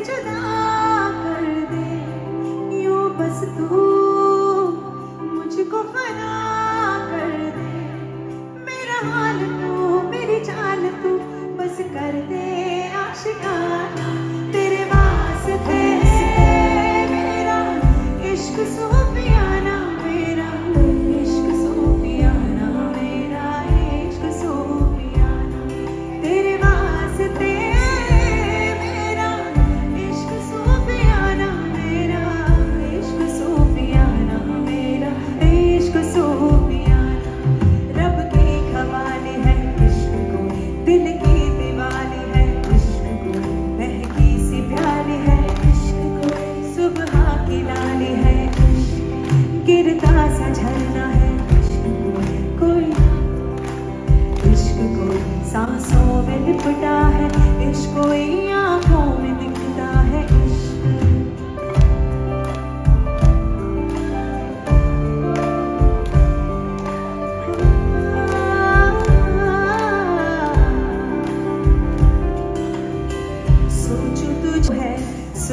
जुदा कर दे। बस तू मुझको कर दे। मेरा हाल तू, मेरी चाल तू, बस कर दे आशिका।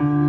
मेरे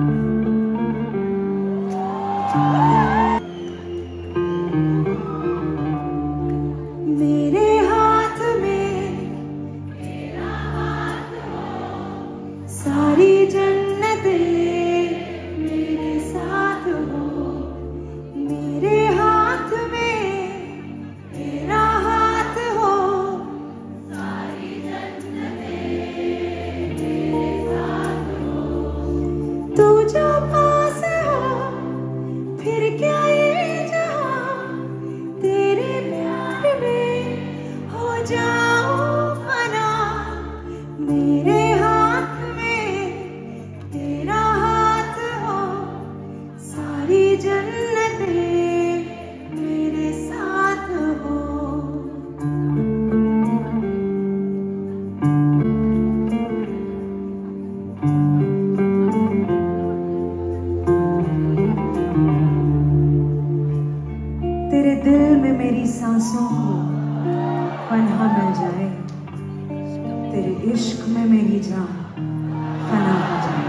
मेरे हाथ में, तेरा हाथ हो, सारी जन्नतें तेरे दिल में मेरी सांसों को पन्हा मिल जाए तेरे इश्क में मेरी जान फना हो जाए।